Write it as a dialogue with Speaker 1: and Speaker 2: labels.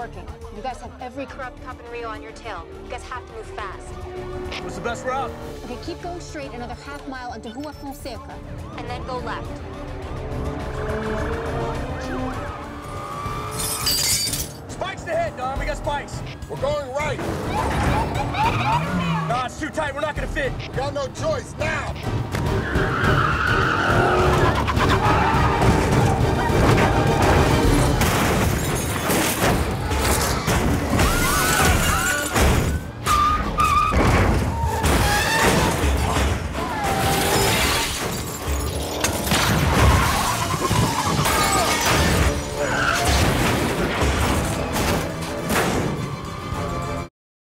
Speaker 1: working. You guys have every corrupt cop in Rio on your tail. You guys have to move fast.
Speaker 2: What's the best route?
Speaker 1: Okay, keep going straight another half mile until Rua Fonseca. And then go left.
Speaker 2: Spikes ahead, Dom. We got spikes.
Speaker 3: We're going right.
Speaker 2: Nah, it's too tight. We're not gonna fit.
Speaker 3: We got no choice now.